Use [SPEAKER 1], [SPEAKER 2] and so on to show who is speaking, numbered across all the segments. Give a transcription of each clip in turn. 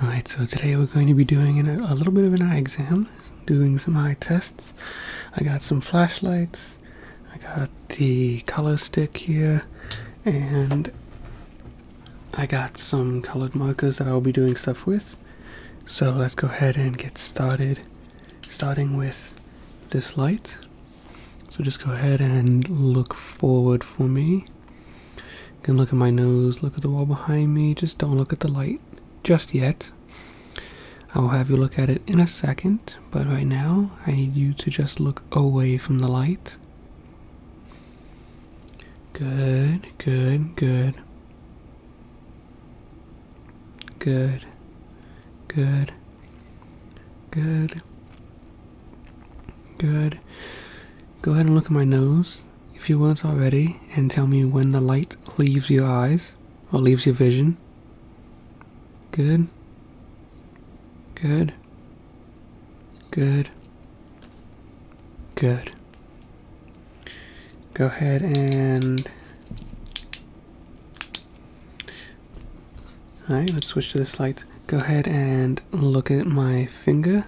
[SPEAKER 1] Alright, so today we're going to be doing an, a little bit of an eye exam, doing some eye tests. I got some flashlights, I got the color stick here, and I got some colored markers that I'll be doing stuff with. So let's go ahead and get started, starting with this light. So just go ahead and look forward for me. You can look at my nose, look at the wall behind me, just don't look at the light just yet. I'll have you look at it in a second, but right now I need you to just look away from the light. Good, good, good. Good, good, good, good. Go ahead and look at my nose, if you weren't already, and tell me when the light leaves your eyes or leaves your vision. Good. Good. Good. Good. Go ahead and. Alright, let's switch to this light. Go ahead and look at my finger.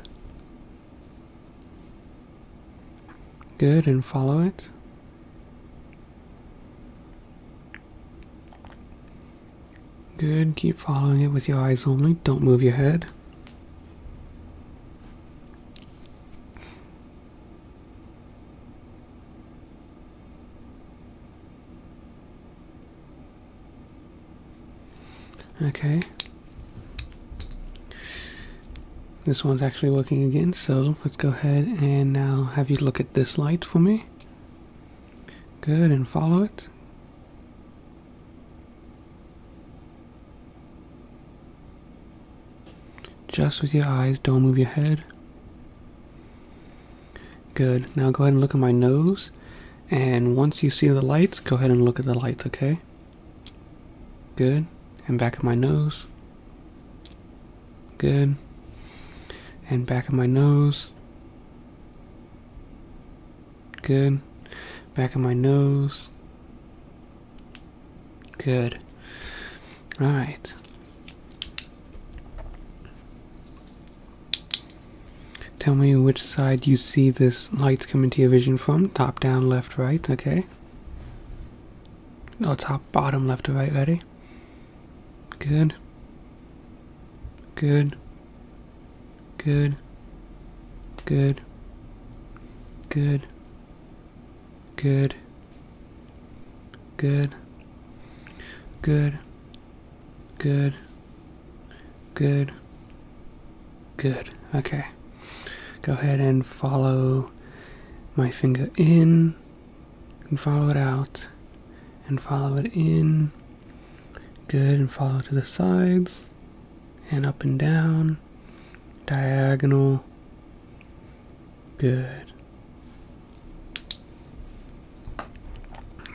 [SPEAKER 1] Good, and follow it. Good, keep following it with your eyes only. Don't move your head. Okay. This one's actually working again, so let's go ahead and now have you look at this light for me. Good, and follow it. Just with your eyes, don't move your head. Good. Now go ahead and look at my nose. And once you see the lights, go ahead and look at the lights, okay? Good. And back of my nose. Good. And back of my nose. Good. Back of my nose. Good. Alright. Tell me which side you see this lights coming to your vision from. Top, down, left, right, okay? No, top, bottom, left to right, ready? Good. Good. Good. Good. Good. Good. Good. Good. Good. Good. Good. Okay. Go ahead and follow my finger in and follow it out and follow it in. Good, and follow to the sides and up and down, diagonal. Good.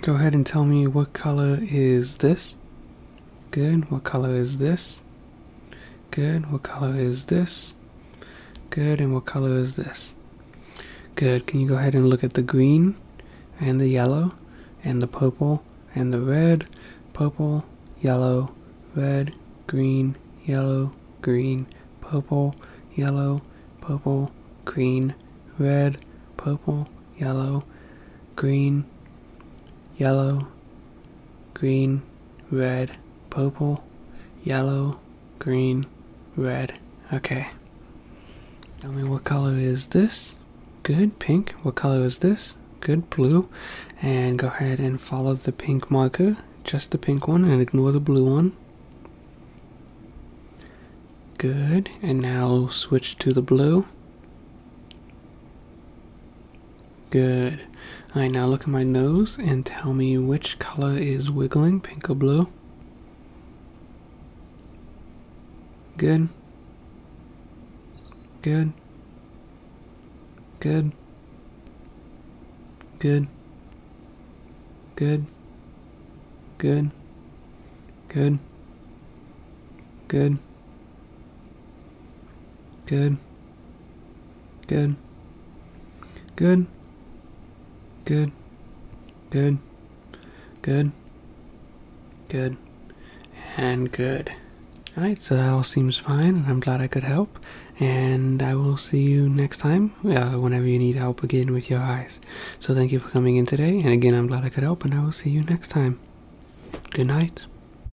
[SPEAKER 1] Go ahead and tell me what color is this. Good. What color is this? Good. What color is this? Good. And what color is this? Good. Can you go ahead and look at the green and the yellow and the purple and the red, purple, yellow, red, green, yellow, green, purple, yellow, purple, green, red, purple, yellow, green, yellow, green, red, purple, yellow, green, red. Okay. Tell me what color is this? Good, pink. What color is this? Good, blue. And go ahead and follow the pink marker, just the pink one, and ignore the blue one. Good. And now switch to the blue. Good. Alright, now look at my nose and tell me which color is wiggling, pink or blue. Good. Good. Good. Good. Good. Good. Good. Good. Good. Good. Good. Good. Good. Good. Good. And good. Alright, so that all seems fine, and I'm glad I could help. And I will see you next time, uh, whenever you need help again with your eyes. So thank you for coming in today, and again, I'm glad I could help, and I will see you next time. Good night.